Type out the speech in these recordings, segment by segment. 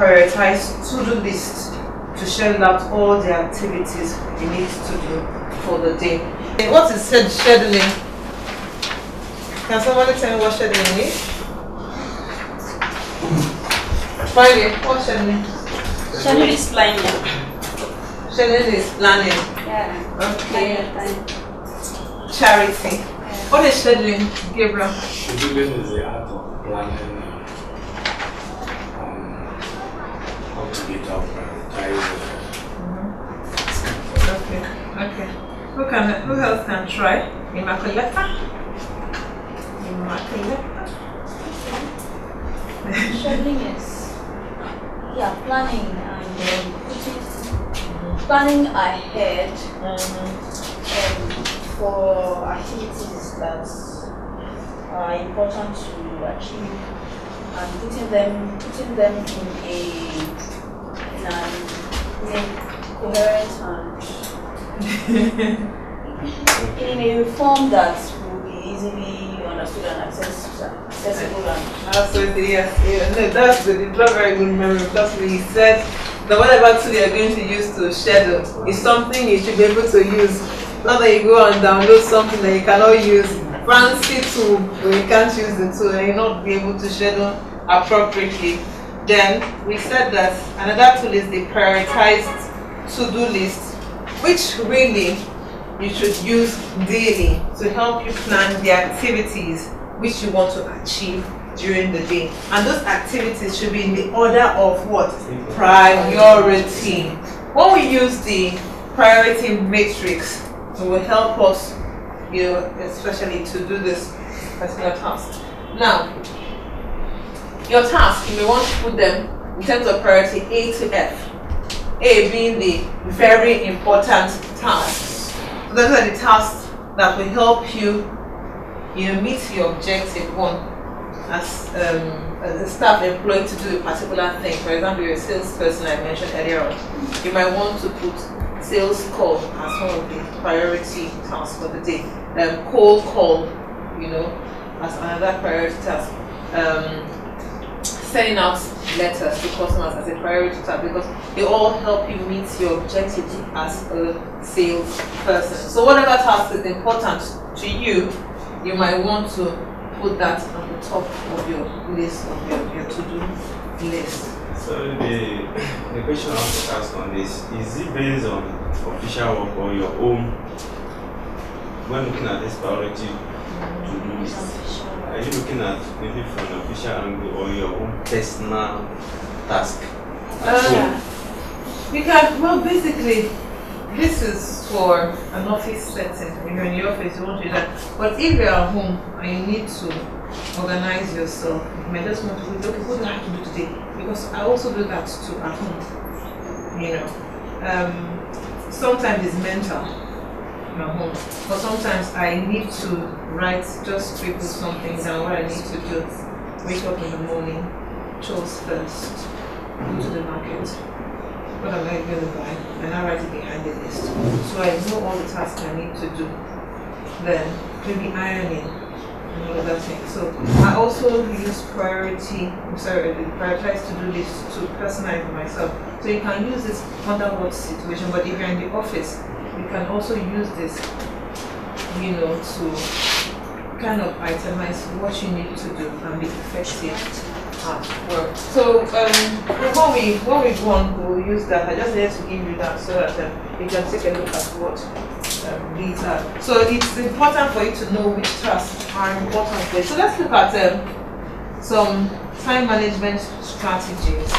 use our to-do list to schedule out all the activities we need to do for the day. What is said scheduling? Can somebody tell me what scheduling is? Friday, what scheduling? Schedule is planning. Scheduling is planning. Yeah. Okay. Plan your time. Charity. What is scheduling, Gabriel? Scheduling is the art of planning um, how to get up prioritize. Okay. Okay. Who can? Who else can try? Immaculata. Immaculata. Scheduling is yeah planning and um, putting planning ahead um, for activities that are important to achieve and putting them putting them in a in a, in a coherent in a form that will be easily understood and access, accessible and Absolutely, yes. Yeah, no, that's good. It's not very good memory because we said that whatever tool you're going to use to schedule is something you should be able to use. Not that you go and download something that you cannot use. Fancy tool, but you can't use the tool and you're not be able to schedule appropriately. Then we said that another tool is the prioritized to-do list, which really you should use daily to help you plan the activities which you want to achieve during the day. And those activities should be in the order of what? Priority. When we use the priority matrix, it will help us, you know, especially to do this particular task. Now, your task, you may want to put them in terms of priority A to F. A being the very important tasks. So those are the tasks that will help you, you meet your objective one as, um, as a staff employed to do a particular thing. For example, you're a salesperson I mentioned earlier on. You might want to put sales call as one of the priority tasks for the day. Um, cold call, you know, as another priority task. Um, sending out letters to customers as a priority task because they all help you meet your objective as a sales person. So whatever task is important to you, you might want to put that on the top of your list of your, your to-do list. So the, the question I want to ask on this, is it based on official work or your own, when looking at this priority to-do? Are you looking at maybe from an official angle or your own personal task? Uh, can, well, basically, this is for an office setting. When you're in the office, you want to do that. But if you're at home and you need to organize yourself, you may just want to okay, what do I have to do today? Because I also do that too at home. You know, um, sometimes it's mental at home, but sometimes I need to write, just scribble something down what I need to do. Wake up in the morning, chose first, go to the market, what am I going to buy? And I write it behind the list. So I know all the tasks I need to do. Then maybe ironing and all that thing. So I also use priority, I'm sorry, the prioritized to-do list to personalize myself. So you can use this under what situation, but if you're in the office, you can also use this, you know, to kind of itemize what you need to do and be effective at work. So um, when we when we go on, we'll use that. I just needed to give you that so that um, you can take a look at what um, these are. So it's important for you to know which tasks are important. So let's look at um, some time management strategies.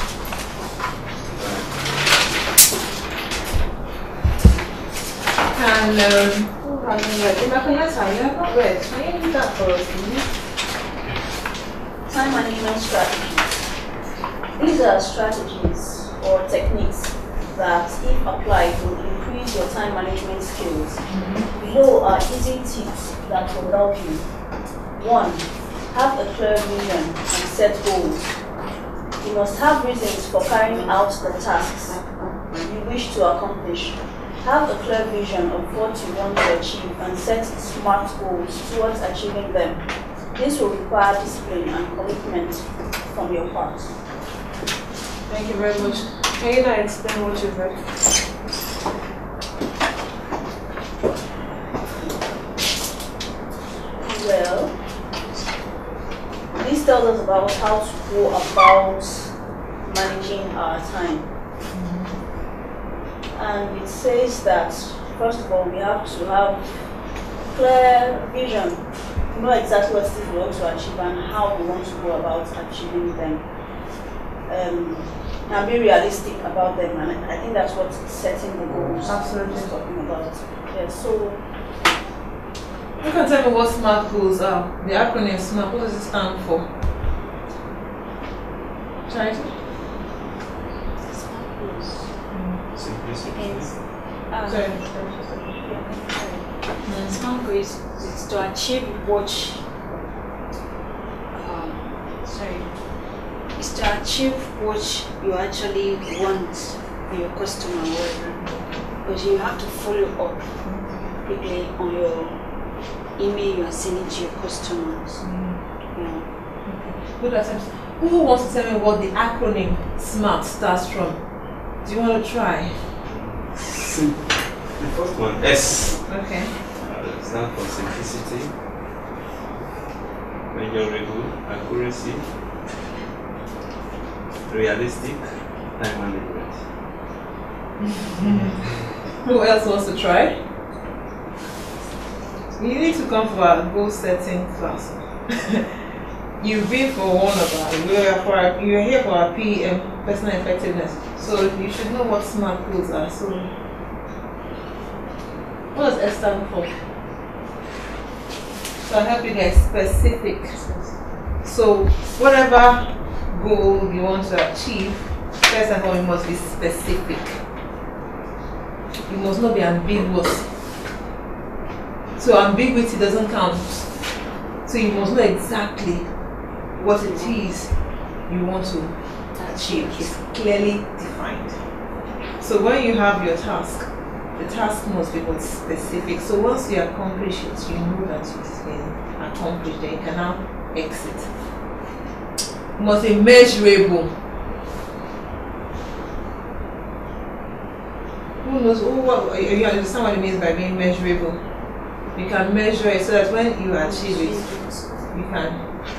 And um, oh, I don't know, if I can answer, you have not read. Can you read that for please? Um, time management strategies. These are strategies or techniques that, if applied, will increase your time management skills. Mm-hmm. Below are easy tips that will help you. One, Have a clear vision and set goals. You must have reasons for carrying out the tasks you wish to accomplish. Have a clear vision of what you want to achieve and set smart goals towards achieving them. This will require discipline and commitment from your part. Thank you very much. Can you now explain what you've read? Well, this tells us about how to go about managing our time. And it says that, first of all, we have to have clear vision, know exactly what it is we want to achieve and how we want to go about achieving them. Um, and be realistic about them, and I think that's what setting the goals Absolutely. is talking about. Yeah, so You can tell me what SMART goals are. The acronym SMART, what does it stand for? Charity? Simplicity. Sorry. yeah, Smart goals is to achieve what um, sorry is to achieve what you actually want for your customer or because you have to follow up quickly on your email you are sending to your customers. Yeah. Good attempt. Who wants to tell me what the acronym SMART starts from? Do you want to try? Sim- the first one, S, Okay. uh, stands for simplicity, measurable, accuracy, realistic, time management. Who else wants to try? You need to come for our goal setting class. You've been for one of our, you're, for our, you're here for our PEM, personal effectiveness. So you should know what SMART goals are. So, what does S stand for? So I'll help you guys specific. So whatever goal you want to achieve, first and foremost, it must be specific. It must not be ambiguous. So ambiguity doesn't count. So you must know exactly what it is you want to achieve. It's clearly defined. So when you have your task, the task must be specific. So once you accomplish it, you know that it's been accomplished. Then you can now exit. It must be measurable. Who knows? Who, what, you understand what it means by being measurable? You can measure it so that when you achieve it, you can,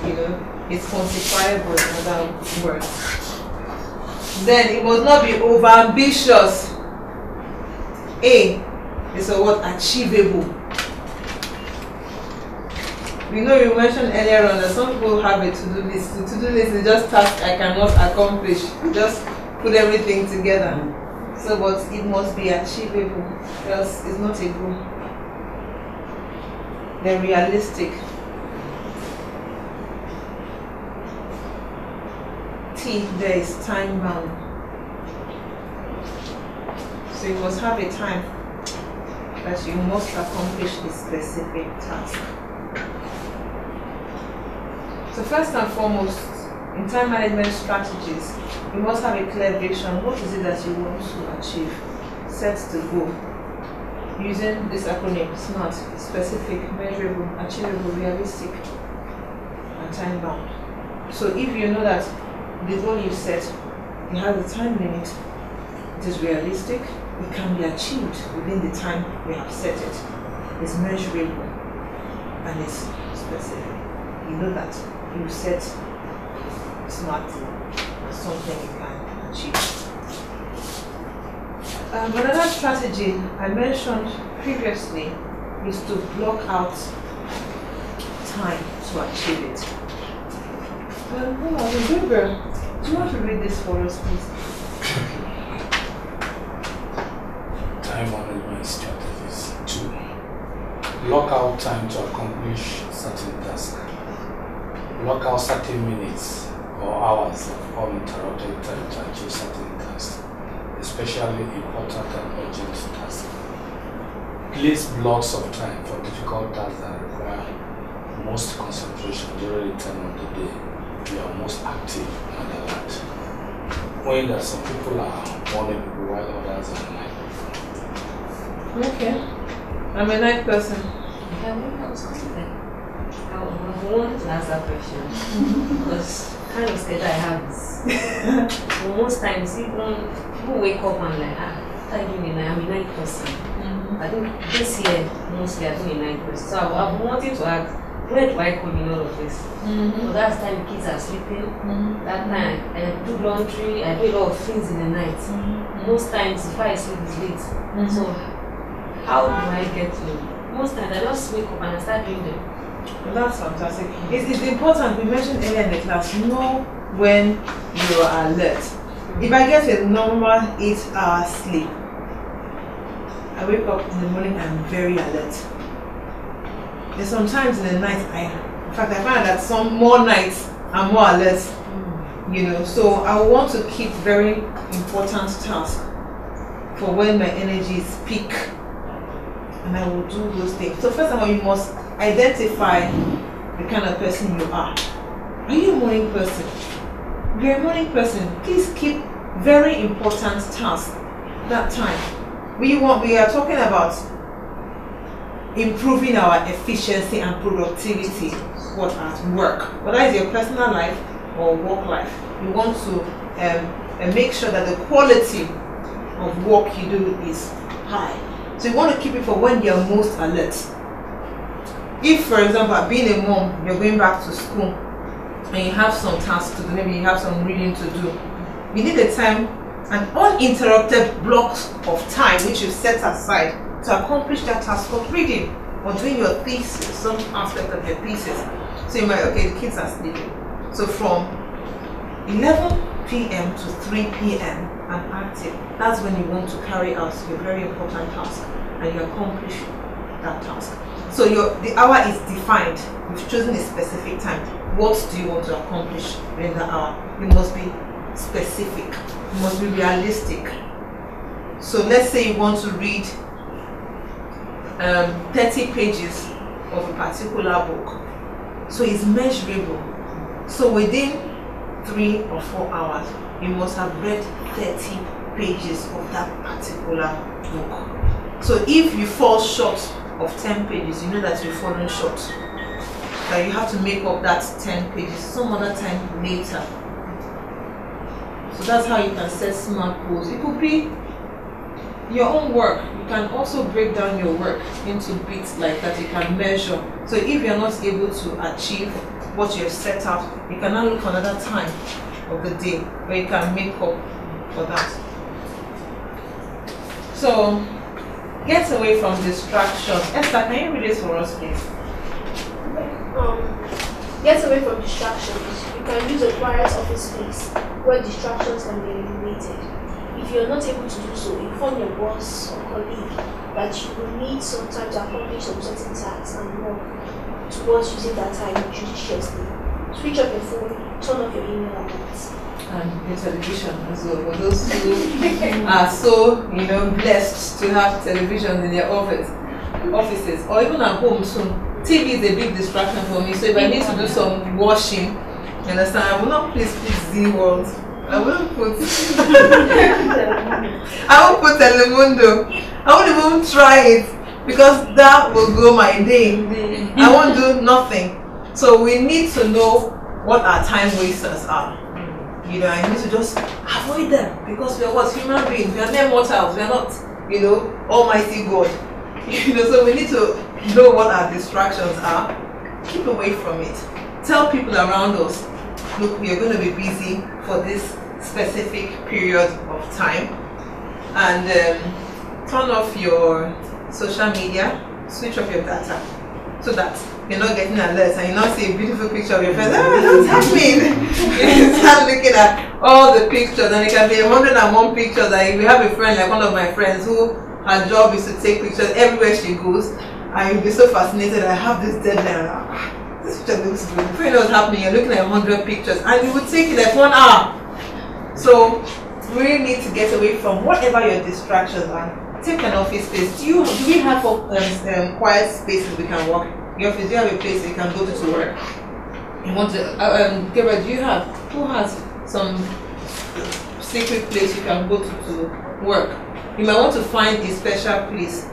you know, it's quantifiable in other words. Then it must not be over ambitious. A is a word achievable. You know, you mentioned earlier on that some people have a to-do list. The to-do list is just tasks I cannot accomplish. Just put everything together. So, but it must be achievable. Else, it's not a goal. They're realistic. T, there is time bound. So you must have a time that you must accomplish a specific task. So first and foremost, in time management strategies, you must have a clear vision. What is it that you want to achieve? Set the goal. Using this acronym, SMART, specific, measurable, achievable, realistic, and time bound. So if you know that the goal you set, it has a time limit, it is realistic, it can be achieved within the time we have set it. It's measurable and it's specific. You know that you set smart something you can achieve. Um, another strategy I mentioned previously is to block out time to achieve it. Um, hold on, do you want to read this for us, please? Time management strategies. Two. Block out time to accomplish certain tasks. lock out certain minutes or hours of uninterrupted time to achieve certain tasks, especially important and urgent tasks. Place blocks of time for difficult tasks that require most concentration during the time of the day. You are most active and alert. When that some people are morning people while others are night. Okay. I'm a night person. I want I was confident. I wa- I wanted to ask that question because kind of state I have is most times even people wake up and like ah what are you doing in the night? I'm a night person. Mm-hmm. I think this year mostly I'm doing a night person. So I've, I've been wanting to ask where do I come in all of this? Mm-hmm. So that's the time the kids are sleeping. Mm-hmm. That night I do laundry, I do a lot of things in the night. Most times if I sleep it's late. So how do I get to most times I just wake up and I start doing them. That's fantastic. It's, it's important, we mentioned earlier in the class, know when you are alert. If I get a normal 8 hour sleep, I wake up in the morning, I'm very alert. There's sometimes in the night, I, in fact, I find that some more nights I'm more alert, hmm. you know. So I want to keep very important tasks for when my energy is peak and I will do those things. So first of all, you must identify the kind of person you are. Are you a morning person? If you're a morning person, please keep very important tasks that time. We want we are talking about improving our efficiency and productivity what at work. Whether it's your personal life or work life. You want to um, uh, make sure that the quality of work you do is high. So you want to keep it for when you're most alert. If, for example, being a mom, you're going back to school and you have some tasks to do, maybe you have some reading to do, you need a time, an uninterrupted block of time which you set aside to accomplish that task of reading or doing your thesis, some aspect of your thesis. So you might, okay, the kids are sleeping. So from 11 p.m. to 3 p.m. I'm active. That's when you want to carry out your very important task and you accomplish that task. So your the hour is defined. You've chosen a specific time. What do you want to accomplish during that hour? You must be specific. You must be realistic. So let's say you want to read um, 30 pages of a particular book. So it's measurable. So within three or four hours, you must have read 30 pages of that particular book. So if you fall short of 10 pages, you know that you're falling short. That you have to make up that 10 pages some other time later. So that's how you can set smart goals. It could be your own work. You can also break down your work into bits like that you can measure. So if you're not able to achieve what you have set out, you can now look another time of the day where you can make up for that. So get away from distractions. Esther, can you read this for us, please? Um, get away from distractions. You can use a quiet office space where distractions can be eliminated. If you're not able to do so, inform your boss or colleague that you will need some time to accomplish some certain tasks and work towards using that time judiciously. Switch off your phone, turn off your email. And your television as well. For those who are so, you know, blessed to have television in their office, offices, or even at home soon. TV is a big distraction for me. So if I need to do some washing, you understand, I will not please put Zee World. I will put. I will put Telemundo. I won't even try it because that will go my day. I won't do nothing. So we need to know what our time wasters are. You know, I need to just avoid them because we are what human beings. We are mere mortals. We are not, you know, Almighty God. You know, so we need to know what our distractions are. Keep away from it. Tell people around us, look, we are going to be busy for this specific period of time, and um, turn off your social media. Switch off your data so that you're not getting alerts and you not see a beautiful picture of your friends. Oh, what's happening? you start looking at all the pictures, and it can be a hundred and one pictures. That if you have a friend like one of my friends who her job is to take pictures everywhere she goes, and you'll be so fascinated. I have this deadline. Ah, This picture looks good. You know what's happening, you're looking at a hundred pictures, and you would take it like one hour. So we really need to get away from whatever your distractions are. Take an office space. Do you do we have um, um, quiet spaces we can work your office, do you have a place you can go to to work? You want to, uh, um, Gabriel, do you have, who has some secret place you can go to to work? You might want to find a special place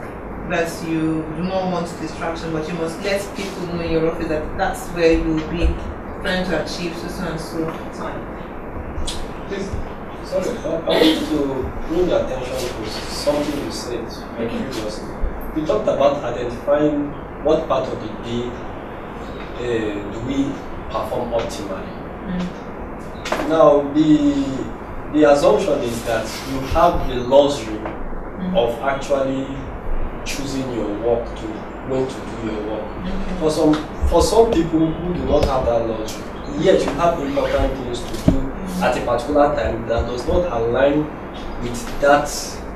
that you do not want distraction, but you must let people know in your office that that's where you will be trying to achieve so so and so time. Please, sorry, I, I want to bring your attention to something you said previously. You talked about identifying what part of the day uh, do we perform optimally. Mm. Now, the the assumption is that you have the luxury mm. of actually choosing your work to when to do your work. For some for some people who do not have that luxury, yet you have important things to do mm. at a particular time that does not align with that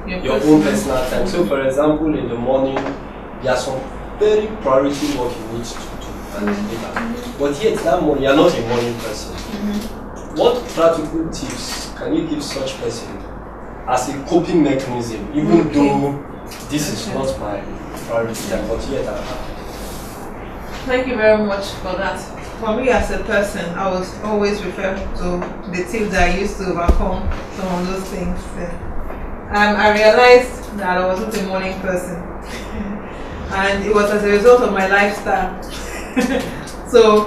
Your your own personal time. So, for example, in the morning, there are some very priority work you need to do and later. But yet, that morning, you are not a morning person. What practical tips can you give such person as a coping mechanism, even Okay. though this is not my priority but yet I have Thank you very much for that. For me as a person, I was always refer to the tips that I used to overcome some of those things. Um, I realized that I wasn't a morning person, and it was as a result of my lifestyle. so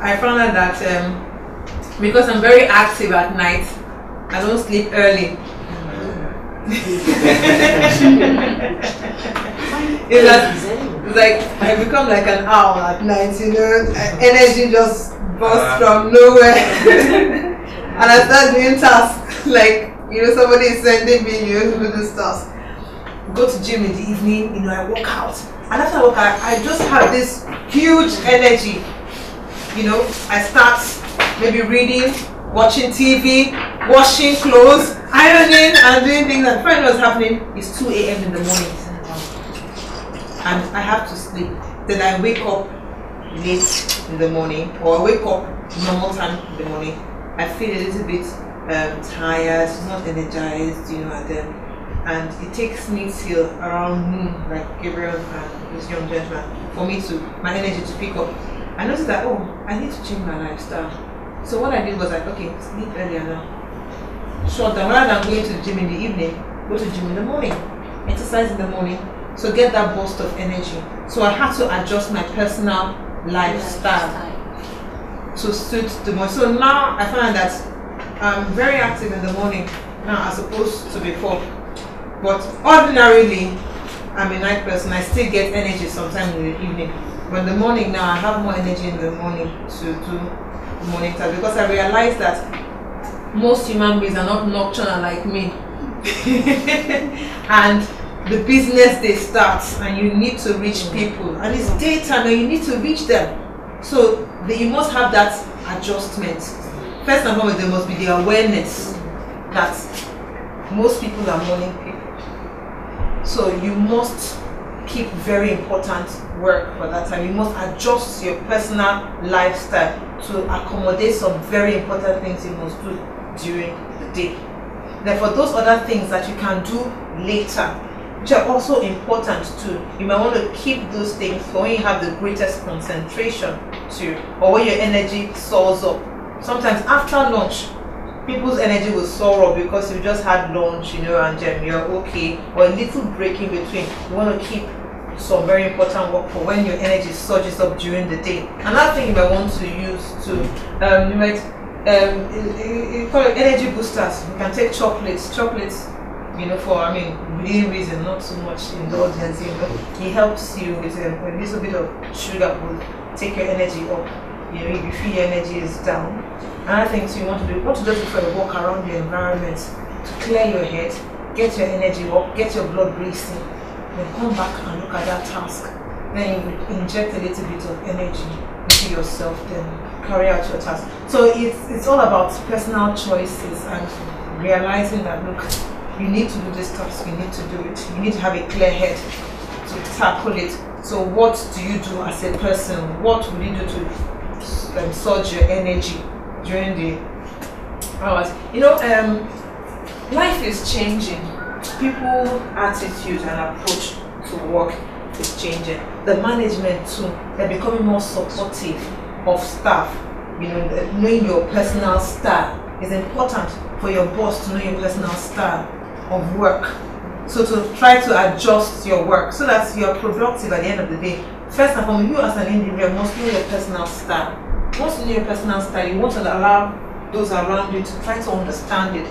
I found out that um, because I'm very active at night, I don't sleep early. Is that it's like I become like an owl at night, you know, energy just bursts from nowhere. and I start doing tasks like, you know, somebody is sending me, you know, to do this task. Go to gym in the evening, you know, I work out. And after I work out, I just have this huge energy. You know, I start maybe reading, watching TV, washing clothes, ironing, and doing things. And find what's happening. is 2 a.m. in the morning and I have to sleep. Then I wake up late in the morning, or I wake up normal time in the morning. I feel a little bit um, tired, not energized, you know, and then and it takes me till around noon, like Gabriel and this young gentleman, for me to my energy to pick up. I noticed that oh, I need to change my lifestyle. So what I did was like, okay, sleep earlier now. Short down rather than going to the gym in the evening, go to the gym in the morning, exercise in the morning, so get that burst of energy. So I had to adjust my personal lifestyle to suit the morning. So now I find that I'm very active in the morning now as opposed to before. But ordinarily, I'm a night person. I still get energy sometimes in the evening. But in the morning now, I have more energy in the morning to do morning tasks because I realize that most human beings are not nocturnal like me. and the business day starts and you need to reach mm. people and it's daytime and you need to reach them. So the, you must have that adjustment. First and foremost, there must be the awareness that most people are morning people. So you must keep very important work for that time. You must adjust your personal lifestyle to accommodate some very important things you must do during the day. Therefore, those other things that you can do later, which are also important too, you might want to keep those things for when you have the greatest concentration to, or when your energy soars up. Sometimes after lunch, people's energy will soar up because you just had lunch, you know, and um, you're okay, or a little break in between. You want to keep some very important work for when your energy surges up during the day. Another thing you might want to use to, um, you might, um, you, you call it energy boosters. You can take chocolates, chocolates, you know, for, I mean, within reason, not so much indulgence, you know. It helps you with um, a little bit of sugar will take your energy up. You know, you feel your energy is down. Another thing you want to do, you want to just for a walk around your environment to clear your head, get your energy up, get your blood racing, then come back and look at that task. Then you inject a little bit of energy into yourself, then carry out your task. So it's it's all about personal choices and realizing that look, you need to do this task, you need to do it. You need to have a clear head to tackle it. So what do you do as a person? What will you do to um, surge your energy during the hours? You know, um, life is changing. People attitude and approach to work is changing. The management too, they're becoming more supportive of staff. You know, knowing your personal style is important for your boss to know your personal style of work. So to try to adjust your work so that you're productive at the end of the day. First and foremost, you as an individual must know your personal style. You know your personal style, you want to allow those around you to try to understand it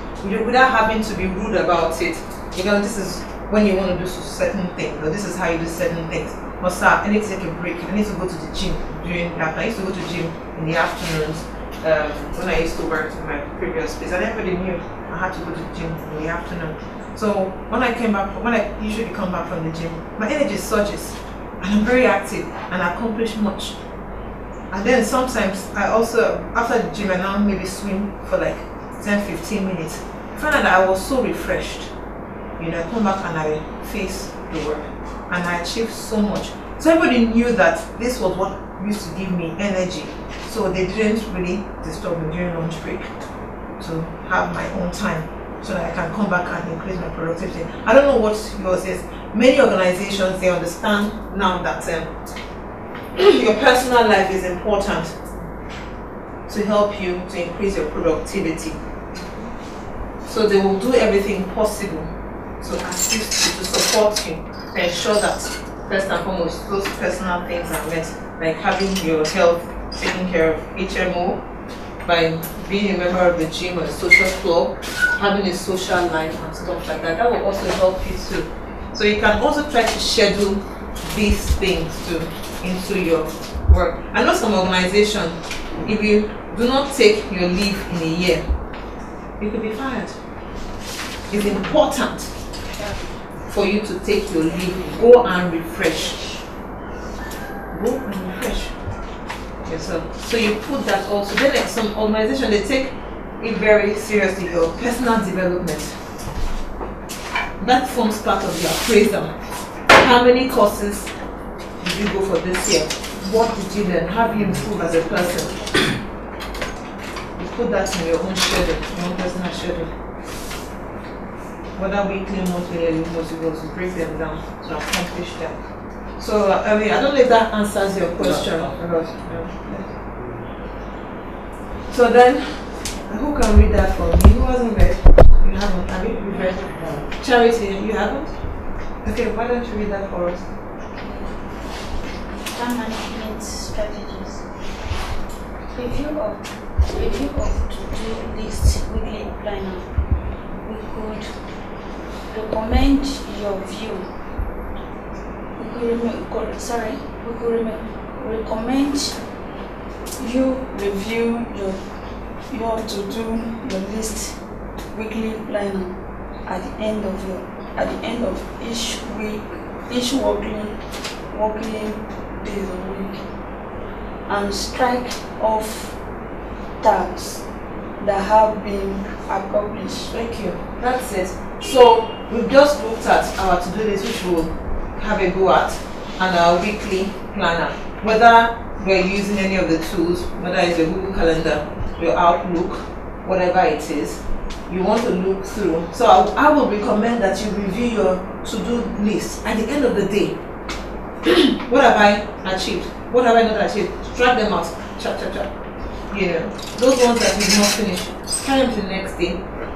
without having to be rude about it. You know, this is when you want to do certain things, or this is how you do certain things. Or sir, I need to take a break. I need to go to the gym during that. I used to go to gym in the afternoons um, when I used to work in my previous place. I never knew I had to go to the gym in the afternoon. So when I came back, when I usually come back from the gym, my energy surges, and I'm very active and I accomplish much. And then sometimes I also, after the gym, I now maybe swim for like 10 15 minutes. I found out that I was so refreshed. You know, I come back and I face the work and I achieved so much. So everybody knew that this was what used to give me energy. So they didn't really disturb me during lunch break to have my own time so that I can come back and increase my productivity. I don't know what yours is. Many organizations they understand now that um, your personal life is important to help you to increase your productivity. So they will do everything possible to assist you, to support you, to ensure that first and foremost those personal things are met, like having your health taken care of, HMO, by being a member of the gym or a social club, having a social life and stuff like that. That will also help you too. So you can also try to schedule these things to into your work. I know some organization, if you do not take your leave in a year, you could be fired. It's important for you to take your leave, go and refresh. Go and refresh yourself. So you put that also. Then like some organization they take it very seriously, your personal development. That forms part of your appraisal. How many courses did you go for this year? What did you learn? Have you improved as a person? You put that in your own schedule, your own personal schedule. Whether weekly, monthly, monthly goals, you break them down to accomplish them. So, I mean, I don't know if that answers your question. Yeah. So then, who can read that for me? Who hasn't read? You haven't, have you? You read? Charity, you haven't? Okay, why don't you read that for us? Time management strategies. Review of review of to-do list weekly planner. We could recommend your view. We could, sorry, we could recommend you review your your to-do your list weekly planner at the end of your at the end of each week each working working days a week and strike off tasks that have been accomplished. Thank you. That's it. So we've just looked at our to-do list, which we'll have a go at, and our weekly planner. Whether we're using any of the tools, whether it's your Google Calendar, your Outlook, whatever it is, you want to look through. So I, I will recommend that you review your to-do list at the end of the day. what have I achieved? What have I not achieved? Strike them out. Chop, chop, chop. You know, those ones that you've not finished, carry them to the next day.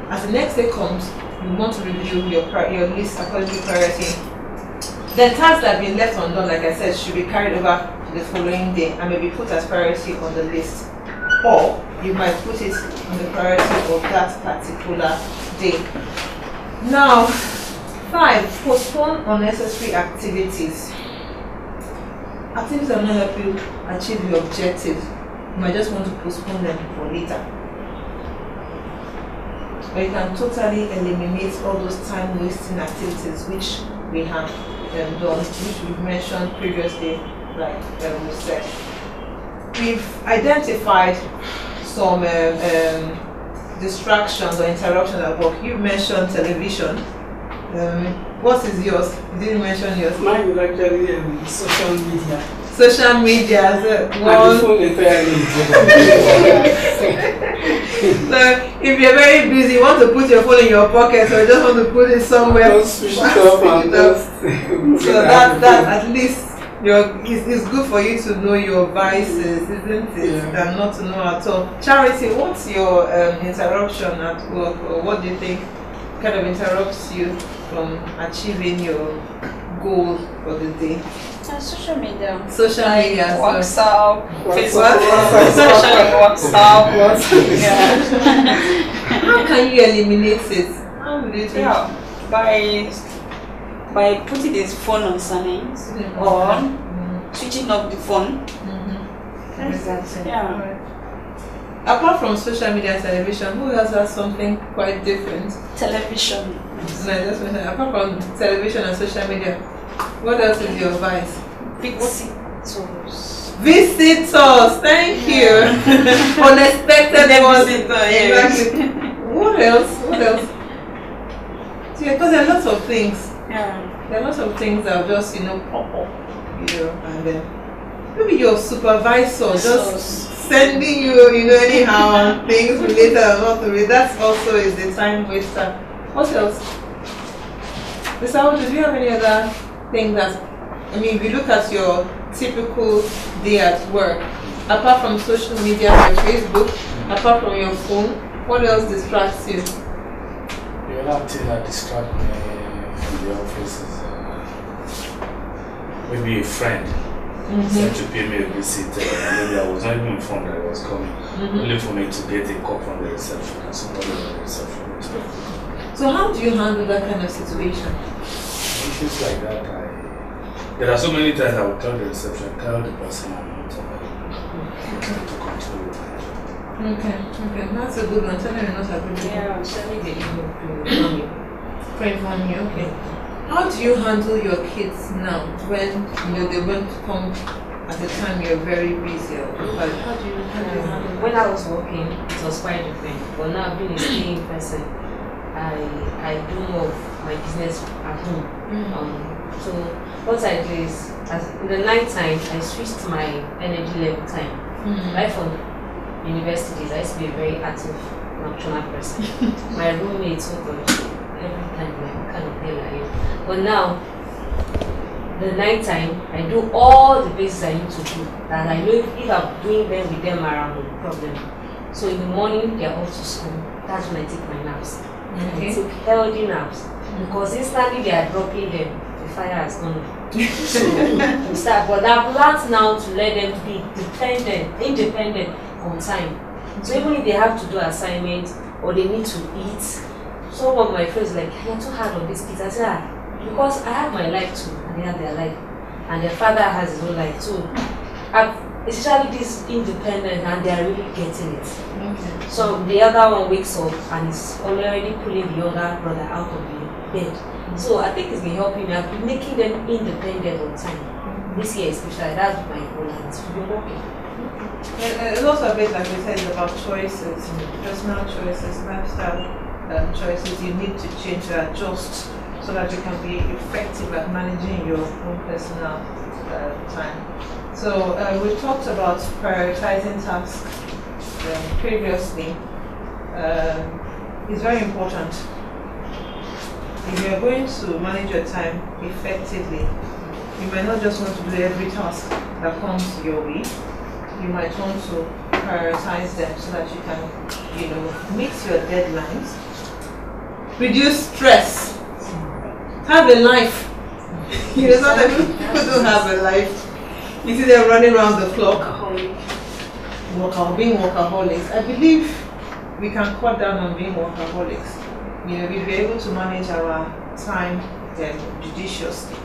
As the next day comes, you want to review your your list according to priority. The tasks that have been left undone, like I said, should be carried over to the following day and may be put as priority on the list. Or you might put it on the priority of that particular day. Now, five, postpone unnecessary activities. Activities that will not help you achieve your objective. You might just want to postpone them for later. Or you can totally eliminate all those time wasting activities which we have um, done, which we've mentioned previously, like um, we said. We've identified some um, um, distractions or interruptions at work. You mentioned television. Um, what is yours? You didn't mention yours. Mine is actually um, social media. Social media. So And the one, phone entirely. so if you're very busy, you want to put your phone in your pocket or you just want to put it somewhere. Just switch it off and just. So that that at least your it's, it's good for you to know your vices, isn't it? Yeah. And not to know at all. Charity, what's your um, interruption at work, or what do you think kind of interrupts you from achieving your goal for the day? And social media. Social like media. as well. WhatsApp, What? Facebook, What? especially WhatsApp. Yeah. How can you eliminate it? How will you do it? yeah. By by putting his phone on silent mm-hmm. or mm-hmm. switching off the phone. Mm-hmm. Exactly. Yeah. Apart from social media and television, who else has something quite different? Television. No, just apart from television and social media, what else is your advice? Visitors. Visitors, thank you. Unexpected visitor, yes. Exactly. What else? What else? Yeah, because there are lots of things. Yeah. There are lots of things that just, you know, pop up, you know, and then maybe your supervisor just sending you, you know, anyhow, and things related or not to it. That also is the time waster. What else? Mr. Audu, do you have any other thing that, I mean, if you look at your typical day at work, apart from social media, your Facebook, apart from your phone, what else distracts you? The other thing that distract me in the office is uh, maybe a friend sent to pay me a visit. Uh, maybe I was not even informed that I was coming. Only for me to get a call from the reception and somebody on the reception. So how do you handle that kind of situation? Issues like that, I, there are so many times I would tell the reception, tell the person I'm not available. To control it. Okay, okay, that's a good one. Tell them you're not available. Yeah. I'm Sending the email to mommy. Pray for me, okay. How do you handle your kids now when you know they won't come at the time you're very busy? Or how do you how do you handle When I was working, it was quite different. But now being a staying person, I I do more of my business at home. Um, so what I do is, as in the night time, I switched my energy level time. Mm. Right from universities, I used to be a very active, nocturnal person. my roommates would go every time like, what kind of girl are you? But now, the night time, I do all the basics I need to do. That I know if, if I'm doing them with them around, no problem. So in the morning, they're off to school. That's when I take my naps. I Okay. take healthy naps. Because instantly they are dropping them, the fire has gone off. so we start, but I've learned now to let them be dependent, independent on time. So even if they have to do assignments or they need to eat, some of my friends like, you're too hard on these kids. I said, ah, because I have my life too, and they have their life, and their father has his own life too. I've especially this independent, and they are really getting it. Okay. So the other one wakes up and is already pulling the younger brother out of the bed. Mm-hmm. So I think it's been helping me. I've been making them independent on time. Mm-hmm. This year especially, that's my goal and it's been working. And, and also a bit like we said it's about choices, mm-hmm. personal choices, lifestyle um, choices. You need to change and adjust so that you can be effective at managing your own personal uh, time. So uh, we talked about prioritizing tasks um, previously. Um, it's very important. If you're going to manage your time effectively, you might not just want to do every task that comes your way you might want to prioritize them so that you can, you know, meet your deadlines. Reduce stress. Have a life. you know, every people don't have a life. You see them running around the clock. Workahol- being workaholics. I believe we can cut down on being workaholics. You know, we'll be able to manage our time then judiciously.